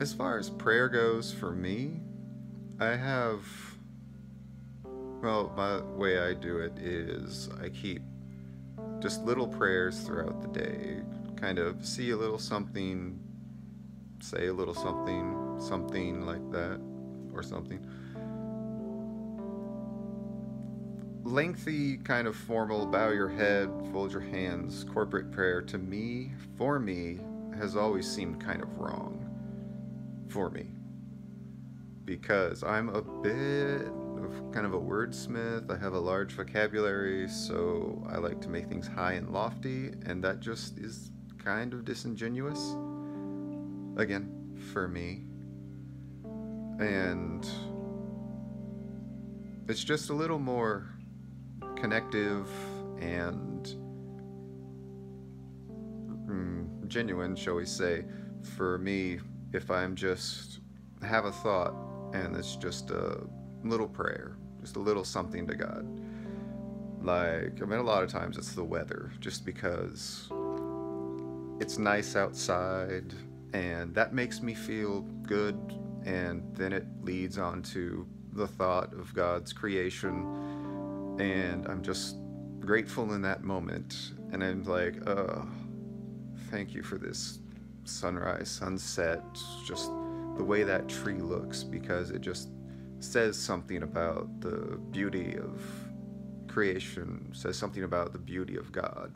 As far as prayer goes for me, I have. Well, my way I do it is I keep just little prayers throughout the day. Kind of see a little something, say a little something, something like that, or something. Lengthy, kind of formal, bow your head, fold your hands, corporate prayer to me, for me, has always seemed kind of wrong for me because I'm a bit of kind of a wordsmith. I have a large vocabulary, so I like to make things high and lofty, and that just is kind of disingenuous. Again, for me. And it's just a little more connective and mm, genuine, shall we say, for me if I'm just have a thought and it's just a little prayer, just a little something to God. Like, I mean, a lot of times it's the weather, just because it's nice outside and that makes me feel good, and then it leads on to the thought of God's creation, and I'm just grateful in that moment. And I'm like, oh, thank you for this sunrise, sunset, just the way that tree looks because it just says something about the beauty of creation, says something about the beauty of God.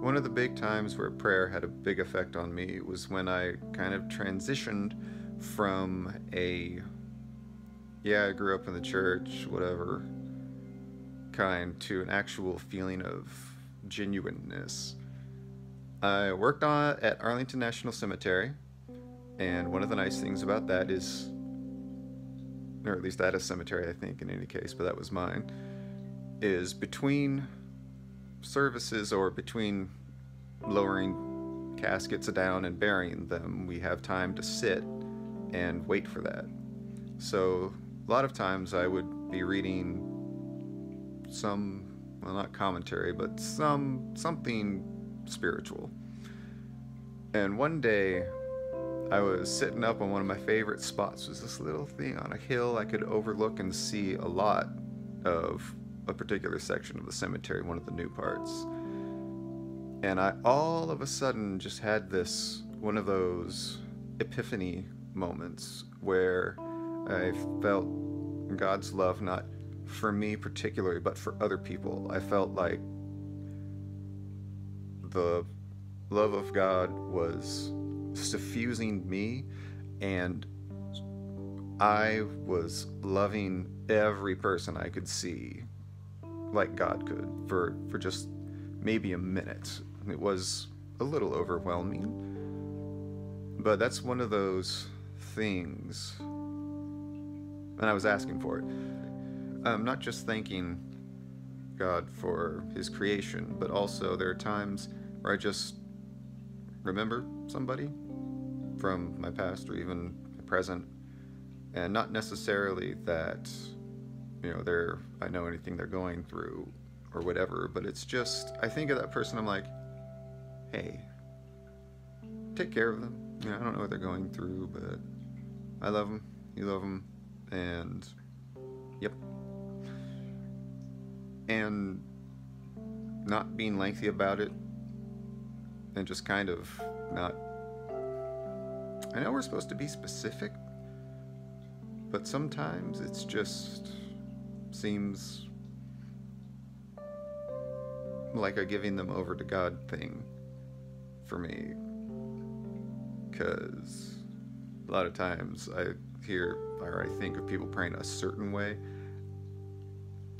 One of the big times where prayer had a big effect on me was when I kind of transitioned from a, yeah, I grew up in the church, whatever, kind, to an actual feeling of genuineness I worked on at Arlington National Cemetery, and one of the nice things about that is, or at least at a cemetery, I think, in any case, but that was mine, is between services or between lowering caskets down and burying them, we have time to sit and wait for that. So a lot of times I would be reading some, well, not commentary, but some something spiritual. And one day, I was sitting up on one of my favorite spots. Was this little thing on a hill I could overlook and see a lot of a particular section of the cemetery, one of the new parts. And I all of a sudden just had this one of those epiphany moments where I felt God's love not for me particularly, but for other people. I felt like the love of God was suffusing me, and I was loving every person I could see like God could for, for just maybe a minute. It was a little overwhelming. But that's one of those things, and I was asking for it. I'm not just thanking God for His creation, but also there are times where I just remember somebody from my past or even my present, and not necessarily that you know they're I know anything they're going through or whatever, but it's just I think of that person I'm like, hey, take care of them. You know, I don't know what they're going through, but I love them. You love them, and yep. And not being lengthy about it and just kind of not. I know we're supposed to be specific, but sometimes it's just seems like a giving them over to God thing for me. Because a lot of times I hear or I think of people praying a certain way.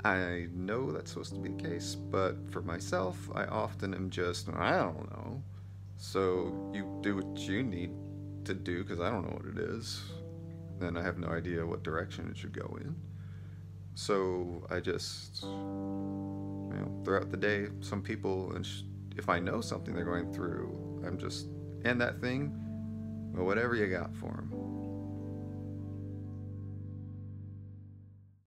I know that's supposed to be the case, but for myself, I often am just, I don't know. So you do what you need to do because I don't know what it is. And I have no idea what direction it should go in. So I just, you know, throughout the day, some people, if I know something they're going through, I'm just, and that thing, well, whatever you got for them